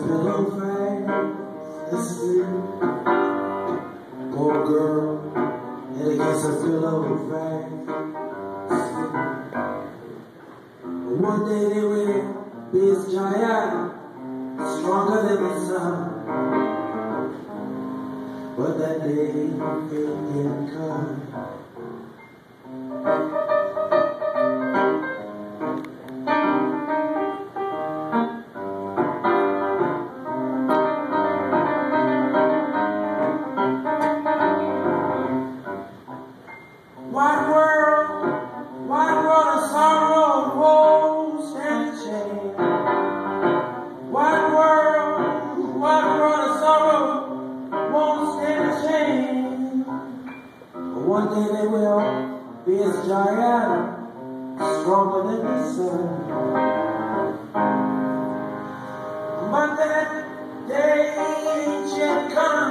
pillow fast asleep. Poor girl, and against her pillow. But one day they will be as giant, stronger than the sun. But that day it didn't come. One day they will be as giant, stronger than the sun. But that day shall come